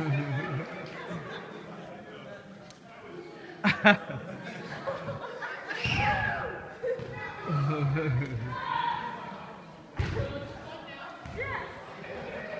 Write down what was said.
yes.